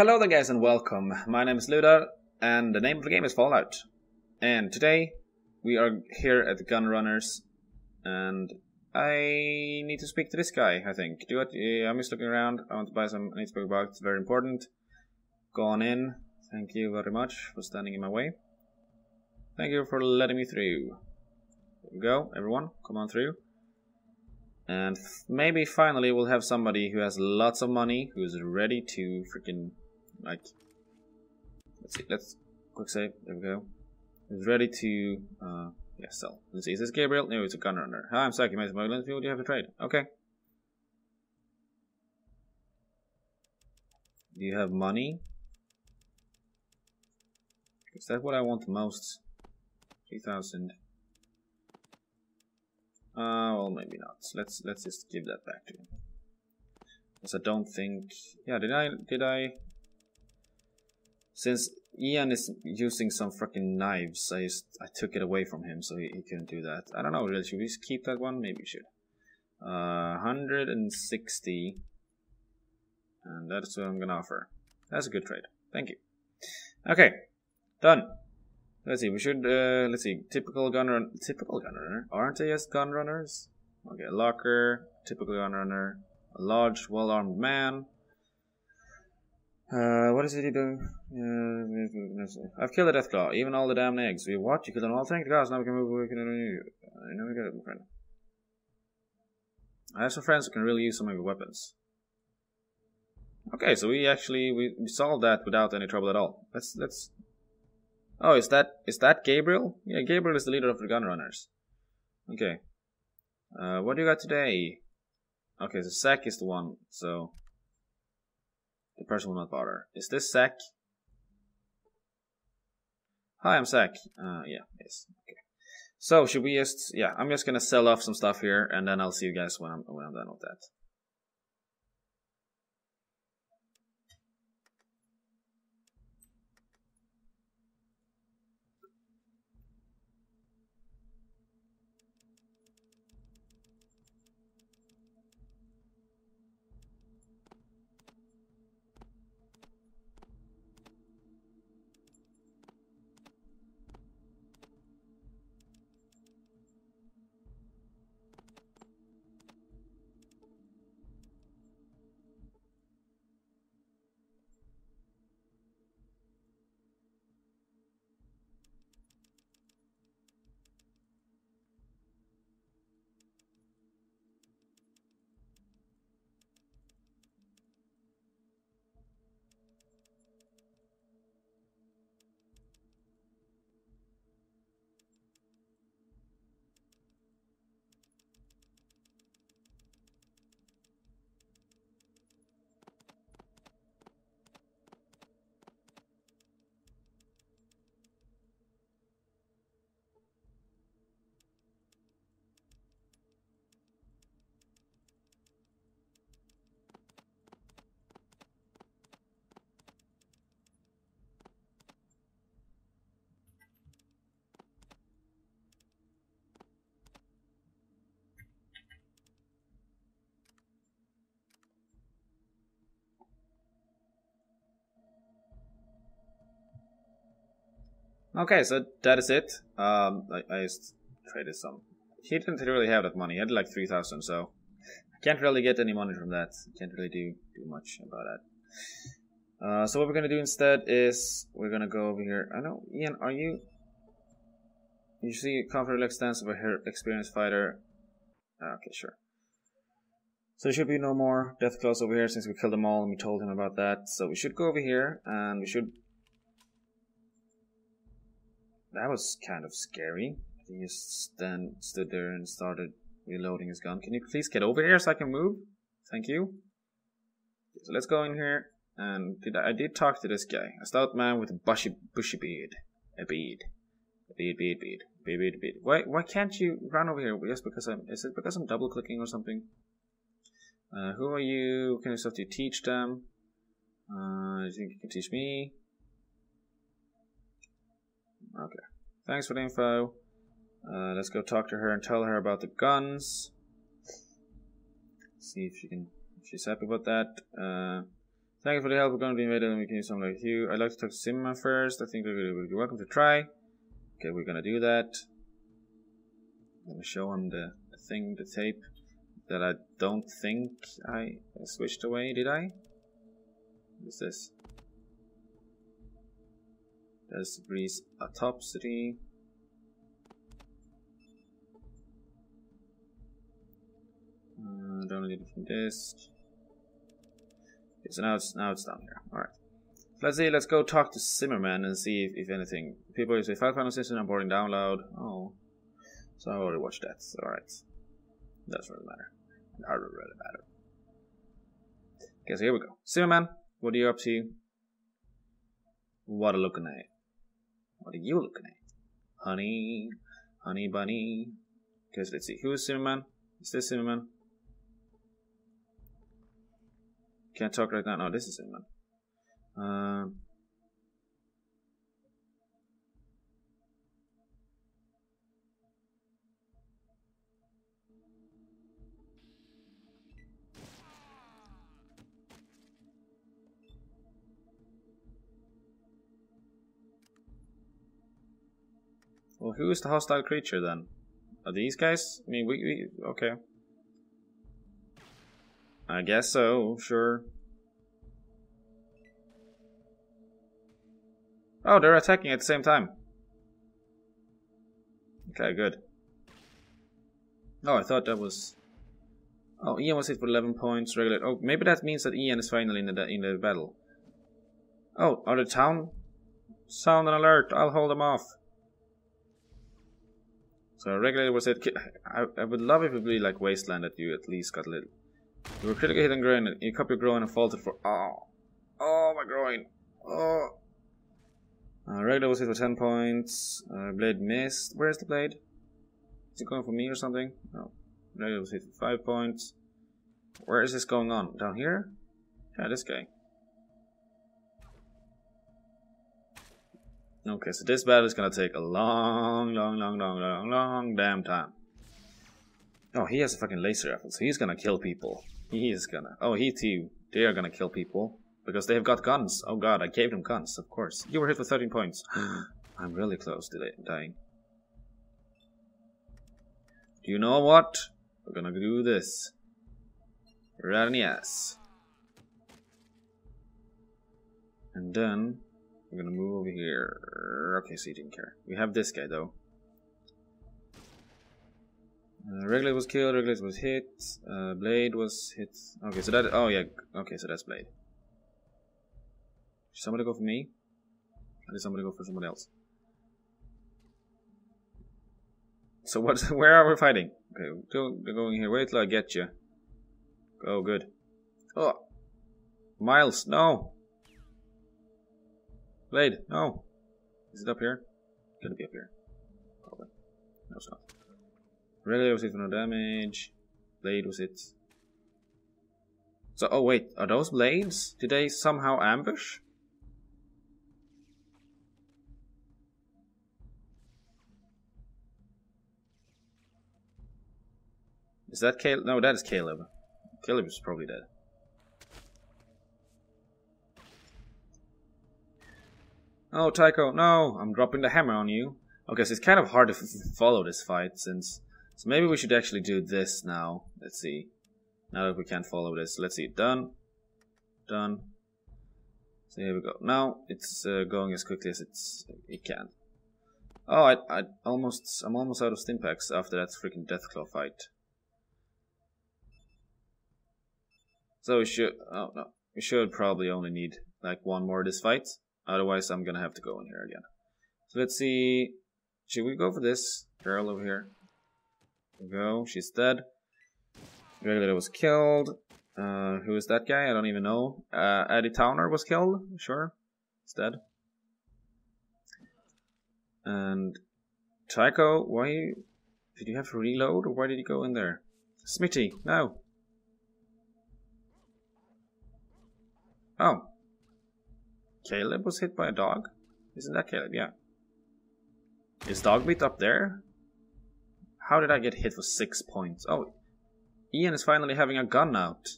Hello there guys and welcome. My name is Ludeer and the name of the game is Fallout. And today we are here at the Gun Runners and I need to speak to this guy, I think. Do it. Eh, I'm just looking around. I want to buy some I need. It's very important. Go on in. Thank you very much for standing in my way. Thank you for letting me through. There we go, everyone. Come on through. And maybe finally we'll have somebody who has lots of money, who's ready to freaking like let's see let's quick save there we go. Is ready to uh yeah sell. Let's see is this gabriel? No it's a gun runner. Hi i'm Saki Mason What do you have to trade? Okay. Do you have money? Is that what i want the most? 3000 uh well maybe not. Let's let's just give that back to him. Because i don't think yeah did i did i since Ian is using some freaking knives, I just I took it away from him so he, he couldn't do that. I don't know, really, should we just keep that one? Maybe we should. Uh, 160. And that's what I'm gonna offer. That's a good trade. Thank you. Okay, done. Let's see, we should, uh, let's see, typical gun typical gun runner? Aren't they just gun runners? Okay, locker, typical gun runner, a large, well-armed man, uh, what is it you do? Uh, I've killed a Deathclaw, even all the damn eggs. We what? You killed them all? Thank the gods, now we can move, can, I know we get it, my friend. I have some friends who can really use some of your weapons. Okay, so we actually, we, we solved that without any trouble at all. Let's, let's... Oh, is that, is that Gabriel? Yeah, Gabriel is the leader of the Gunrunners. Okay. Uh, what do you got today? Okay, so Zack is the one, so... The person will not bother. Is this Zack? Hi, I'm Zack. Uh, yeah, yes. Okay. So, should we just... Yeah, I'm just gonna sell off some stuff here, and then I'll see you guys when I'm, when I'm done with that. Okay, so that is it. Um, I, I just traded some. He didn't really have that money. He had like 3,000, so I can't really get any money from that. Can't really do, do much about that. Uh, so what we're gonna do instead is we're gonna go over here. I know, Ian, are you... You see comfortable extensive of a experienced fighter. Ah, okay, sure. So there should be no more Deathclaws over here since we killed them all and we told him about that. So we should go over here and we should that was kind of scary. He just then stood there and started reloading his gun. Can you please get over here so I can move? Thank you. So let's go in here. And did I, I did talk to this guy. A stout man with a bushy, bushy beard. A beard. A beard, beard, beard. Beard, beard, beard. Why, why can't you run over here? Just because I'm, is it because I'm double clicking or something? Uh, who are you? What kind of stuff do you teach them? Uh, you think you can teach me? Okay. Thanks for the info. Uh, let's go talk to her and tell her about the guns. See if she can. If she's happy about that. Uh, Thank you for the help. We're going to be made and we can use something like you. I'd like to talk to Zimmerman first. I think we're welcome to try. Okay, we're gonna do that. I'm gonna show him the, the thing, the tape that I don't think I switched away, did I? What is this? Grease Autopsy. Uh, don't need it from this. Okay, so now it's now it's down here. Alright. Let's see, let's go talk to Zimmerman and see if, if anything. People say file final system, boarding download. Oh. So I already watched that. Alright. Doesn't really matter. It doesn't really matter. Okay, so here we go. Zimmerman, what are you up to? What are looking at? What are you looking at? Honey, honey bunny. Okay, let's see. Who is Zimmerman? Is this Zimmerman? Can't talk right now. No, this is Zimmerman. Um, Well, who is the hostile creature then? Are these guys? I mean, we, we okay. I guess so, sure. Oh, they're attacking at the same time. Okay, good. Oh, I thought that was... Oh, Ian was hit for 11 points, regular... Oh, maybe that means that Ian is finally in the, in the battle. Oh, are the town? Sound an alert, I'll hold them off. So regulator was hit... I, I would love if it would be like Wasteland that you at least got a little... You were critically hit and groin, you cup your groin and faltered for... Oh! Oh, my groin! Oh! Uh, regular was hit for 10 points. Uh, blade missed. Where's the blade? Is it going for me or something? No. Regular was hit for 5 points. Where is this going on? Down here? Yeah, this guy. Okay, so this battle is gonna take a long, long, long, long, long, long damn time. Oh, he has a fucking laser rifle, so he's gonna kill people. He is gonna. Oh, he too. They are gonna kill people. Because they have got guns. Oh god, I gave them guns, of course. You were hit for 13 points. I'm really close to dying. Do you know what? We're gonna do this. Right in the ass. And then, we're gonna move over here. Okay, so he didn't care. We have this guy, though. Uh, Regulate was killed, Regulate was hit, uh, Blade was hit. Okay, so that, oh yeah, okay, so that's Blade. Should somebody go for me? Or did somebody go for someone else? So what? Where are we fighting? Okay, we're going here. Wait till I get you. Oh, good. Oh, Miles, no. Blade, no. Is it up here? It's gonna be up here. Probably. No, it's not. Relay was hit no damage. Blade was hit. So, oh wait, are those blades? Did they somehow ambush? Is that Caleb? No, that is Caleb. Caleb is probably dead. Oh, Tycho, no! I'm dropping the hammer on you. Okay, so it's kind of hard to follow this fight since... So maybe we should actually do this now. Let's see. Now that we can't follow this. Let's see. Done. Done. So here we go. Now it's uh, going as quickly as it's it can. Oh, I, I almost, I'm almost out of stimpaks after that freaking Deathclaw fight. So we should, oh no, we should probably only need like one more of this fight. Otherwise I'm gonna have to go in here again. So let's see, should we go for this girl over here? go, she's dead. Regulator was killed. Uh, who is that guy? I don't even know. Uh, Adytowner was killed, sure. He's dead. And Tycho, why did you have to reload or why did you go in there? Smitty, no. Oh. Caleb was hit by a dog? Isn't that Caleb? Yeah. Is Dogmeat up there? How did I get hit for six points? Oh, Ian is finally having a gun out.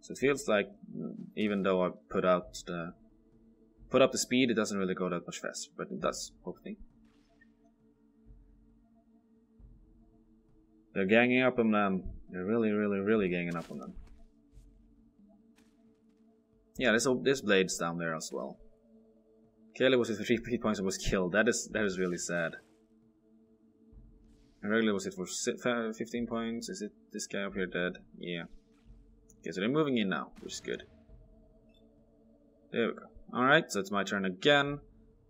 So it feels like mm, even though I put out the put up the speed, it doesn't really go that much faster, but it does, hopefully. They're ganging up on them. They're really, really, really ganging up on them. Yeah, this this blade's down there as well. Kelly was hit for three points and was killed. That is that is really sad. And regular was hit for 15 points. Is it this guy up here dead? Yeah. Okay, so they're moving in now, which is good. There we go. Alright, so it's my turn again.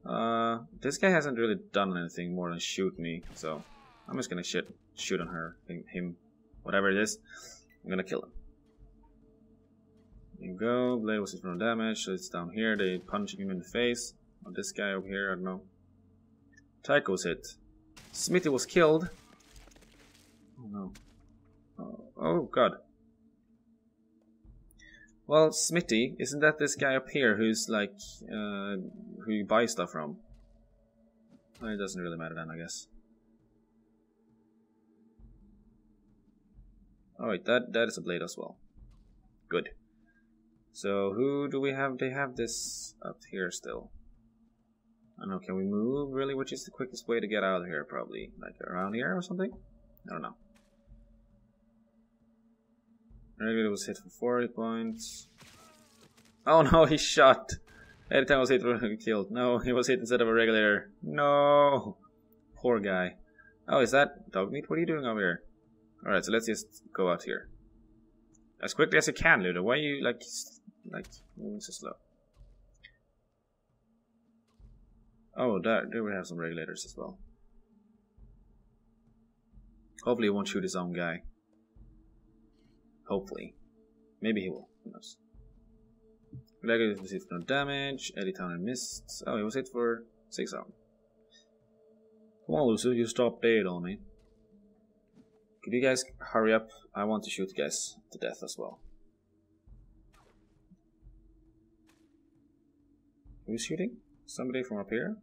Uh, this guy hasn't really done anything more than shoot me, so I'm just gonna shoot, shoot on her, him, whatever it is. I'm gonna kill him. You go, blade was no damage, so it's down here, they punching him in the face. Oh, this guy over here, I don't know. Tycho was hit. Smithy was killed. Oh no. Oh, oh god. Well, Smitty, isn't that this guy up here who's like, uh, who you buy stuff from? Well, it doesn't really matter then, I guess. Alright, that, that is a blade as well. Good. So, who do we have? They have this up here still. I don't know, can we move really? Which is the quickest way to get out of here, probably? Like around here or something? I don't know. Regular was hit for 40 points. Oh no, he shot! Every time I was hit, he killed. No, he was hit instead of a regulator. No! Poor guy. Oh, is that Dogmeat? What are you doing over here? Alright, so let's just go out here. As quickly as you can, Ludo. Why are you, like, like, moving so slow? Oh, there, there we have some regulators as well. Hopefully he won't shoot his own guy. Hopefully. Maybe he will. Who knows? Was hit no damage. Adytowner missed. Oh, he was hit for 6 out. Come on, Lucy, you stop dead on me. Could you guys hurry up? I want to shoot guys to death as well. Who's shooting? Somebody from up here?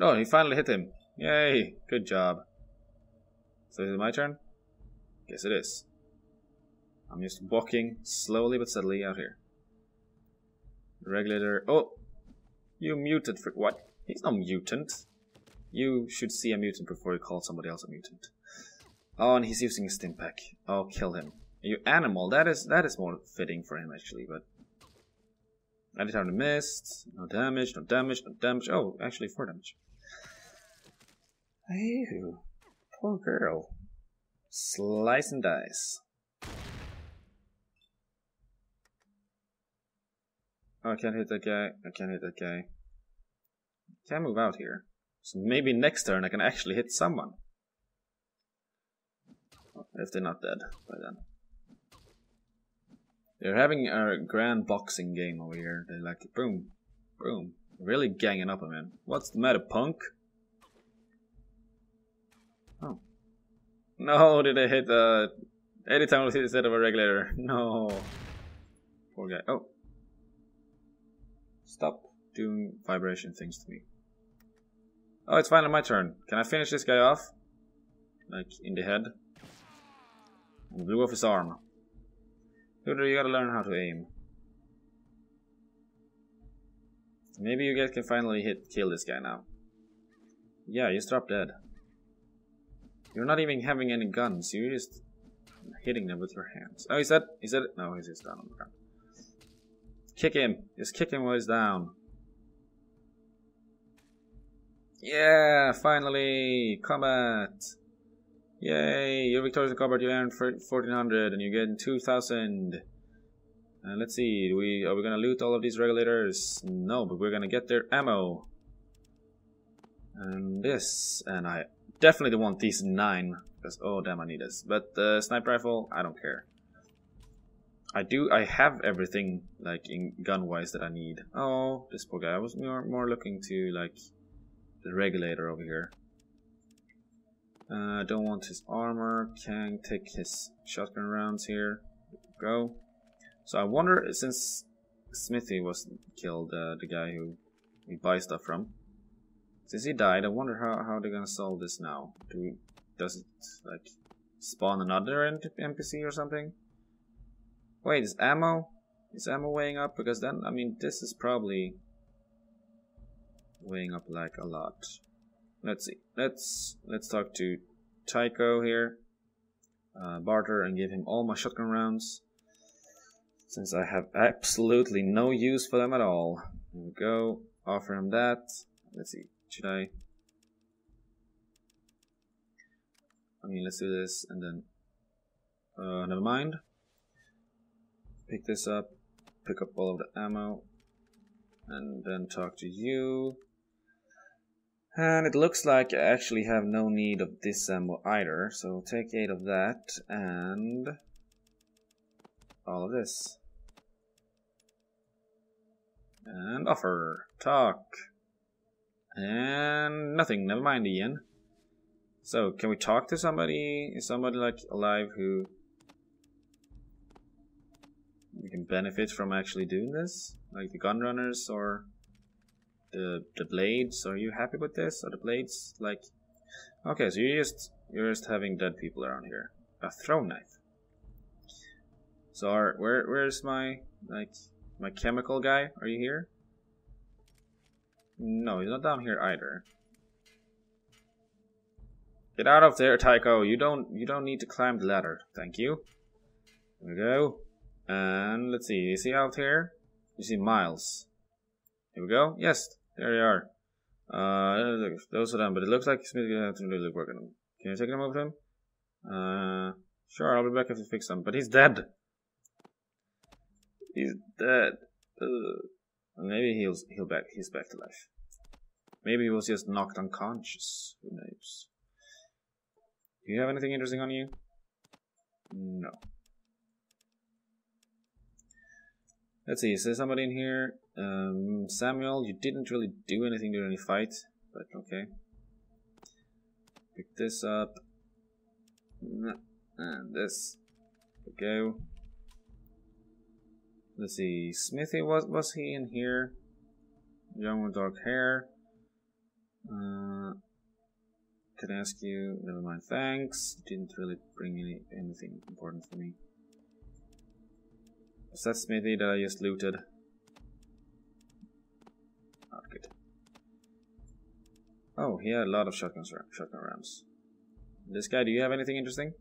Oh, he finally hit him. Yay, good job. So is it my turn? Yes, it is. I'm just walking slowly but steadily out here. The Regulator. Oh! You muted for. What? He's not mutant. You should see a mutant before you call somebody else a mutant. Oh, and he's using a Stimpak. Oh, kill him. You animal. That is that is more fitting for him actually, but Anytime the mist. No damage, no damage, no damage. Oh, actually four damage. Ew, poor girl. Slice and dice. Oh, I can't hit that guy. I can't hit that guy. Can't move out here. So maybe next turn I can actually hit someone. If they're not dead by then. They're having a grand boxing game over here. They're like, boom, boom. Really ganging up on him. What's the matter, punk? Oh. No, did I hit the... uh anytime was hit instead of a regulator. No. Poor guy. Oh. Stop doing vibration things to me. Oh, it's finally my turn. Can I finish this guy off? Like, in the head? And blew off his arm. Dude, you gotta learn how to aim. Maybe you guys can finally hit kill this guy now. Yeah, you drop dead. You're not even having any guns, you're just hitting them with your hands. Oh, is that, is that, no, he's just down on the ground. Kick him, just kick him while he's down. Yeah, finally, combat. Yay, you're victorious in combat, you earned 1400 and you get 2000. And let's see, we are we gonna loot all of these regulators? No, but we're gonna get their ammo. And this, and I definitely want these nine because oh damn I need this. But the sniper rifle, I don't care. I do I have everything like in gun wise that I need. Oh, this poor guy. I was more more looking to like the regulator over here. Uh, don't want his armor. Can take his shotgun rounds here. Go. So I wonder since Smithy was killed, uh, the guy who we buy stuff from. Since he died, I wonder how, how they're gonna solve this now. Do we, does it, like, spawn another NPC or something? Wait, is ammo? Is ammo weighing up? Because then, I mean, this is probably weighing up like a lot. Let's see. Let's let's talk to Tycho here. Uh, barter and give him all my shotgun rounds. Since I have absolutely no use for them at all. We go. Offer him that. Let's see. Should I? I mean, let's do this and then. Uh, never mind. Pick this up. Pick up all of the ammo. And then talk to you. And it looks like I actually have no need of this ammo either. So take 8 of that and all of this. And offer. Talk. And nothing. Never mind, Ian. So, can we talk to somebody? Is somebody like alive who we can benefit from actually doing this? Like the gun runners or the the blades? Are you happy with this? Are the blades like Okay, so you're just you're just having dead people around here. A throw knife. So where where's my like my chemical guy? Are you here? No, he's not down here either. Get out of there, Tycho. You don't you don't need to climb the ladder. Thank you. There we go. And let's see, you see out here? You see Miles. Here we go. Yes, there you are. Uh, those are them, but it looks like Smith has to really work on them. Can you take them over to him? Uh, sure, I'll be back if you fix them. But he's dead. He's dead. Maybe he'll he'll back he's back to life. Maybe he was just knocked unconscious. Who knows? Do you have anything interesting on you? No. Let's see, is there somebody in here? Um, Samuel, you didn't really do anything during any fight, but okay. Pick this up. And this. Go. Let's see, Smithy, was, was he in here? Young with dark hair. Uh, can I ask you? Never mind, thanks. Didn't really bring any anything important for me. Is that Smithy that I just looted? Not good. Oh, he had a lot of shotgun, shotgun rounds. This guy, do you have anything interesting?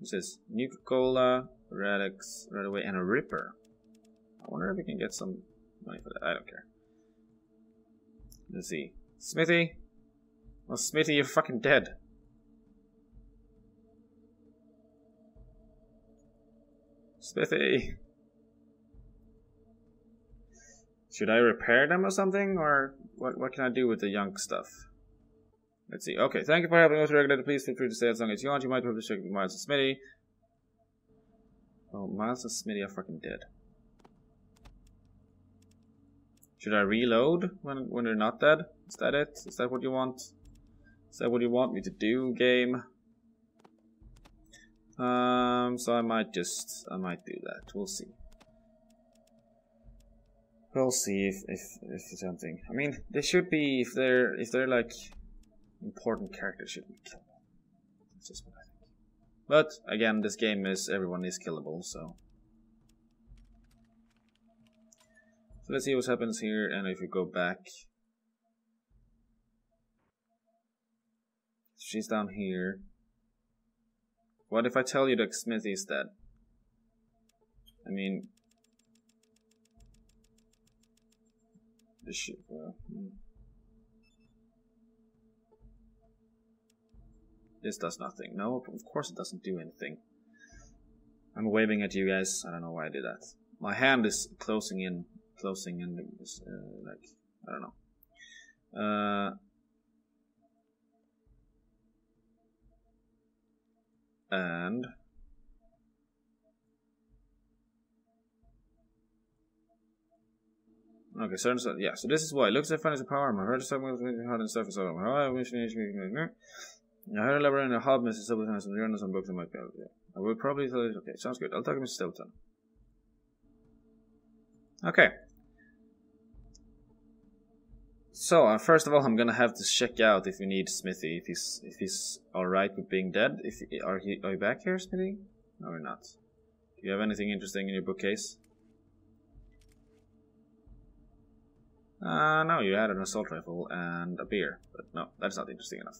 It says Nuka-Cola, Rad-X, right away, and a Ripper. I wonder if we can get some money for that. I don't care. Let's see. Smithy? Well, Smithy, you're fucking dead. Smithy! Should I repair them or something? Or what, what can I do with the young stuff? Let's see. Okay, thank you for helping us regulate. Please feel free to stay as long as you want. You might probably check Miles and Smitty. Oh, Miles and Smitty are fucking dead. Should I reload when when they're not dead? Is that it? Is that what you want? Is that what you want me to do, game? Um, so I might just I might do that. We'll see. We'll see if if if something. I mean, they should be if they're if they're like important characters should be killable. That's just what I think. But again, this game is everyone is killable, so So let's see what happens here, and if we go back, she's down here. What if I tell you that Smithy is dead? I mean, this shit. Uh, hmm. This does nothing. No, of course it doesn't do anything. I'm waving at you guys. I don't know why I did that. My hand is closing in closing and uh, like I don't know. Uh, and Okay, stuff. Yeah, so this is why. Looks like fun as a power. My heart is something with hard and stuff is all. I wish. I heard a library in a hub, Mrs. Stapleton has some journals and books that might be. I will probably tell you. Okay, sounds good. I'll talk to Mr. Stapleton. Okay. So uh, first of all, I'm gonna have to check out if we need Smithy. If he's if he's all right with being dead. If are he are you back here, Smithy? No, we're not. Do you have anything interesting in your bookcase? Uh, no, you had an assault rifle and a beer, but no, that's not interesting enough.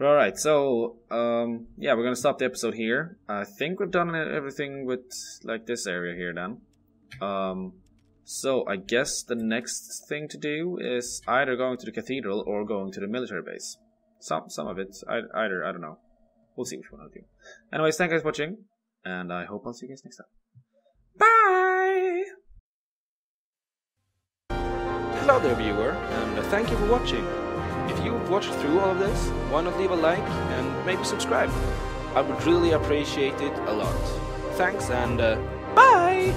Alright, so, um, yeah, we're gonna stop the episode here. I think we've done everything with, like, this area here then. Um, so I guess the next thing to do is either going to the cathedral or going to the military base. Some, some of it, either, I don't know. We'll see which one I'll do. Anyways, thank you guys for watching, and I hope I'll see you guys next time. Bye! Hello there viewer, and thank you for watching. If you've watched through all of this, why not leave a like and maybe subscribe? I would really appreciate it a lot. Thanks and uh, bye!